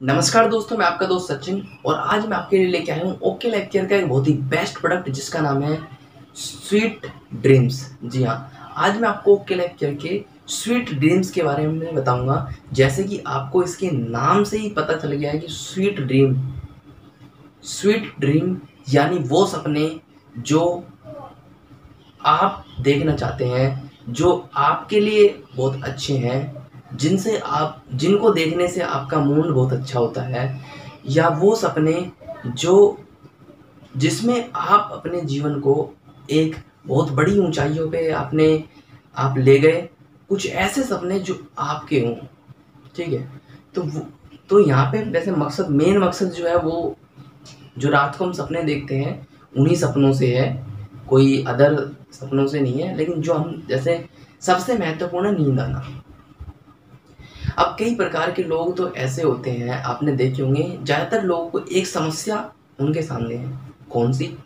नमस्कार दोस्तों, मैं आपका दोस्त सचिन और आज मैं आपके लिए लेके आया हूँ ओके लाइफ केयर का एक बहुत ही बेस्ट प्रोडक्ट जिसका नाम है स्वीट ड्रीम्स। जी हाँ आज मैं आपको ओके लाइफ केयर के स्वीट ड्रीम्स के बारे में बताऊँगा। जैसे कि आपको इसके नाम से ही पता चल गया है कि स्वीट ड्रीम स्वीट ड्रीम यानी वो सपने जो आप देखना चाहते हैं, जो आपके लिए बहुत अच्छे हैं। जिनसे आप, जिनको देखने से आपका मूड बहुत अच्छा होता है, या वो सपने जो, जिसमें आप अपने जीवन को एक बहुत बड़ी ऊंचाइयों पे आपने, आप ले गए, कुछ ऐसे सपने जो आपके हों, ठीक है? तो तो यहाँ पे वैसे मकसद मेन मकसद जो है वो, जो रात को हम सपने देखते हैं, उन्हीं सपनों से है। कोई अदर सपनों से नहीं है, लेकिन जो हम, जैसे सबसे महत्वपूर्ण नींद आना। अब कई प्रकार के लोग तो ऐसे होते हैं, आपने देखे होंगे, ज़्यादातर लोगों को एक समस्या उनके सामने है। कौन सी?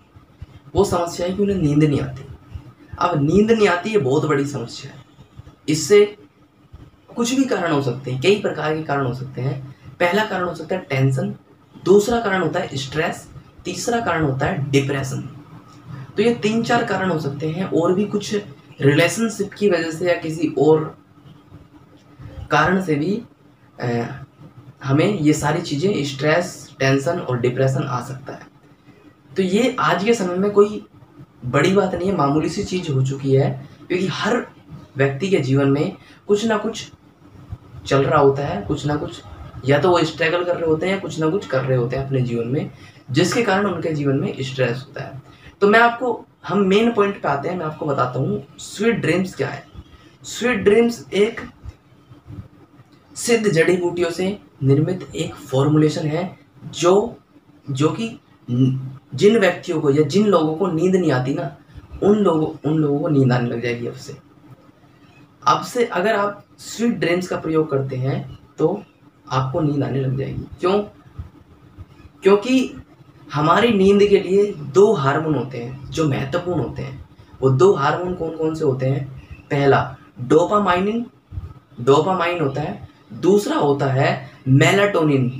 वो समस्या है कि उन्हें नींद नहीं आती। अब नींद नहीं आती ये बहुत बड़ी समस्या है। इससे कुछ भी कारण हो सकते हैं, कई प्रकार के कारण हो सकते हैं। पहला कारण हो सकता है टेंशन, दूसरा कारण होता है स्ट्रेस, तीसरा कारण होता है डिप्रेशन। तो ये तीन चार कारण हो सकते हैं और भी कुछ रिलेशनशिप की वजह से या किसी और कारण से भी हमें ये सारी चीज़ें स्ट्रेस टेंशन और डिप्रेशन आ सकता है। तो ये आज के समय में कोई बड़ी बात नहीं है, मामूली सी चीज़ हो चुकी है, क्योंकि हर व्यक्ति के जीवन में कुछ ना कुछ चल रहा होता है, कुछ ना कुछ या तो वो स्ट्रगल कर रहे होते हैं या कुछ ना कुछ कर रहे होते हैं अपने जीवन में, जिसके कारण उनके जीवन में स्ट्रेस होता है। तो मैं आपको, हम मेन पॉइंट पे आते हैं, मैं आपको बताता हूँ स्वीट ड्रीम्स क्या है? स्वीट ड्रीम्स एक सिद्ध जड़ी बूटियों से निर्मित एक फॉर्मुलेशन है जो जो कि जिन व्यक्तियों को या जिन लोगों को नींद नहीं आती ना, उन लोगों उन लोगों को नींद आने लग जाएगी अब से। अब से अगर आप स्वीट ड्रीम्स का प्रयोग करते हैं तो आपको नींद आने लग जाएगी। क्यों? क्योंकि हमारी नींद के लिए दो हार्मोन होते हैं, जो महत्वपूर्ण होते हैं। वो दो हार्मोन कौन कौन से होते हैं? पहला डोपामाइन डोपामाइन होता है दूसरा होता है मेलाटोनिन।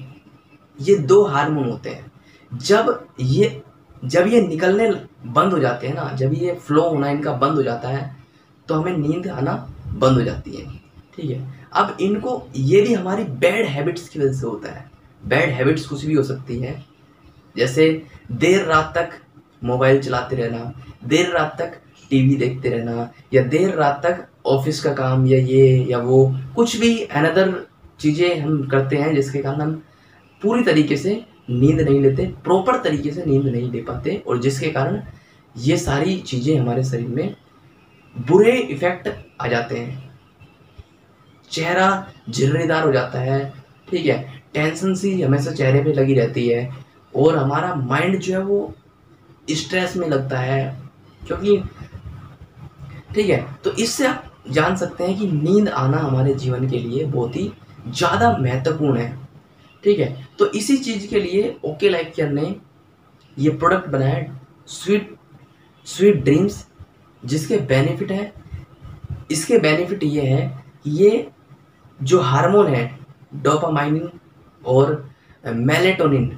ये दो हार्मोन होते हैं। जब ये जब ये निकलने बंद हो जाते हैं ना, जब ये फ्लो होना इनका बंद हो जाता है तो हमें नींद आना बंद हो जाती है। ठीक है? अब इनको, ये भी हमारी बैड हैबिट्स की वजह से होता है। बैड हैबिट्स कुछ भी हो सकती है। जैसे देर रात तक मोबाइल चलाते रहना, देर रात तक टीवी देखते रहना, या देर रात तक ऑफ़िस का काम या ये या वो, कुछ भी अनदर चीज़ें हम करते हैं जिसके कारण हम पूरी तरीके से नींद नहीं लेते प्रॉपर तरीके से नींद नहीं ले पाते और जिसके कारण ये सारी चीज़ें हमारे शरीर में बुरे इफ़ेक्ट आ जाते हैं। चेहरा झिर्रीदार हो जाता है, ठीक है? टेंशन सी हमेशा चेहरे पे लगी रहती है और हमारा माइंड जो है वो स्ट्रेस में लगता है, क्योंकि, ठीक है? तो इससे आप जान सकते हैं कि नींद आना हमारे जीवन के लिए बहुत ही ज़्यादा महत्वपूर्ण है। ठीक है? तो इसी चीज़ के लिए ओके लाइफ केयर ने ये प्रोडक्ट बनाया, स्वीट स्वीट ड्रीम्स, जिसके बेनिफिट है। इसके बेनिफिट ये है कि ये जो हार्मोन है डोपामाइन और मेलेटोनिन,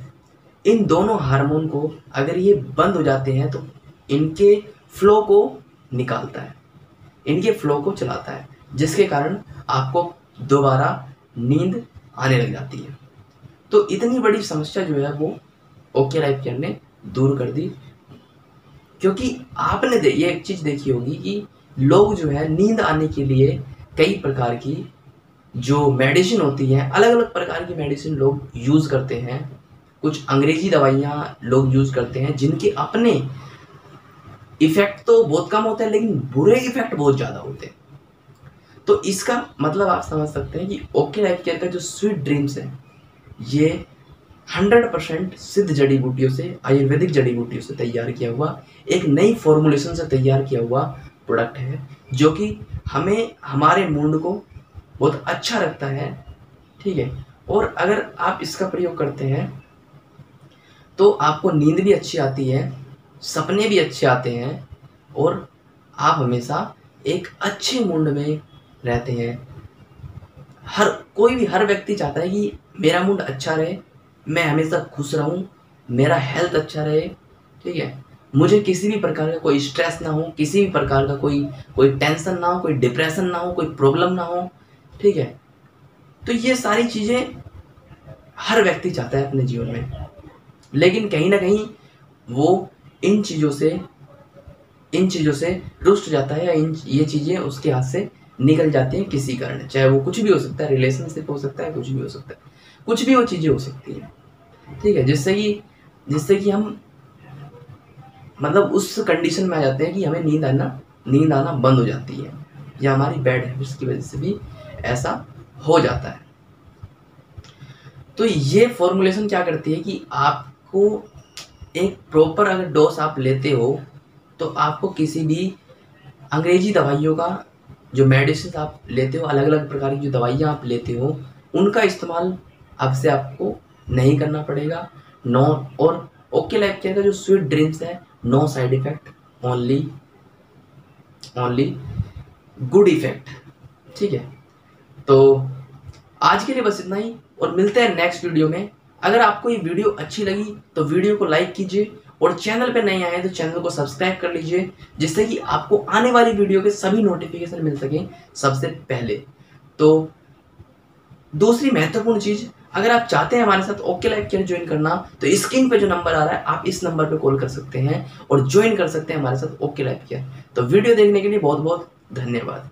इन दोनों हार्मोन को अगर ये बंद हो जाते हैं तो इनके फ्लो को निकालता है। इनके फ्लो को चलाता है, जिसके कारण आपको दोबारा नींद आने लग जाती है। तो इतनी बड़ी समस्या जो है वो ओके लाइफ केयर ने दूर कर दी। क्योंकि आपने ये एक चीज़ देखी होगी कि लोग जो है नींद आने के लिए कई प्रकार की जो मेडिसिन होती है अलग अलग प्रकार की मेडिसिन लोग यूज़ करते हैं। कुछ अंग्रेज़ी दवाइयाँ लोग यूज़ करते हैं, जिनके अपने इफ़ेक्ट तो बहुत कम होते हैं, लेकिन बुरे इफ़ेक्ट बहुत ज़्यादा होते हैं। तो इसका मतलब आप समझ सकते हैं कि ओके लाइफ केयर का जो स्वीट ड्रीम्स है, ये हंड्रेड परसेंट सिद्ध जड़ी बूटियों से, आयुर्वेदिक जड़ी बूटियों से तैयार किया हुआ, एक नई फॉर्मुलेशन से तैयार किया हुआ प्रोडक्ट है, जो कि हमें, हमारे मूड को बहुत अच्छा रखता है, ठीक है? और अगर आप इसका प्रयोग करते हैं तो आपको नींद भी अच्छी आती है सपने भी अच्छे आते हैं और आप हमेशा एक अच्छे मूड में रहते हैं। हर, कोई भी, हर व्यक्ति चाहता है कि मेरा मूड अच्छा रहे, मैं हमेशा खुश रहूँ, मेरा हेल्थ अच्छा रहे, ठीक है? मुझे किसी भी प्रकार का कोई स्ट्रेस ना हो, किसी भी प्रकार का कोई कोई टेंशन ना हो, कोई डिप्रेशन ना हो, कोई प्रॉब्लम ना हो, ठीक है? तो ये सारी चीज़ें हर व्यक्ति चाहता है अपने जीवन में। लेकिन कहीं ना कहीं वो इन चीज़ों से, इन चीज़ों से रुष्ट जाता है या इन ये चीज़ें उसके हाथ से निकल जाती हैं किसी कारण चाहे वो कुछ भी हो सकता है रिलेशनशिप हो सकता है, कुछ भी हो सकता है। कुछ भी वो चीज़ें हो सकती हैं। ठीक है, जिससे कि जिससे कि हम मतलब उस कंडीशन में आ जाते हैं कि हमें नींद आना नींद आना बंद हो जाती है। या हमारी बैड हैबिट्स की वजह से भी ऐसा हो जाता है। तो ये फॉर्मुलेशन क्या करती है कि आपको एक प्रॉपर अगर डोज आप लेते हो तो आपको किसी भी अंग्रेज़ी दवाइयों का जो मेडिसिन आप लेते हो अलग अलग प्रकार की जो दवाइयाँ आप लेते हो, उनका इस्तेमाल अब से आपको नहीं करना पड़ेगा। नो और ओके लाइफ केयर का जो स्वीट ड्रीम्स है no side effect only only good effect ठीक है? तो आज के लिए बस इतना ही, और मिलते हैं नेक्स्ट वीडियो में। अगर आपको ये वीडियो अच्छी लगी तो वीडियो को लाइक कीजिए और चैनल पर नहीं आए तो चैनल को सब्सक्राइब कर लीजिए, जिससे कि आपको आने वाली वीडियो के सभी नोटिफिकेशन मिल सके सबसे पहले। तो दूसरी महत्वपूर्ण चीज़, अगर आप चाहते हैं हमारे साथ ओके लाइफ केयर ज्वाइन करना तो स्क्रीन पे जो नंबर आ रहा है, आप इस नंबर पे कॉल कर सकते हैं और ज्वाइन कर सकते हैं हमारे साथ ओके लाइफ केयर। तो वीडियो देखने के लिए बहुत बहुत धन्यवाद।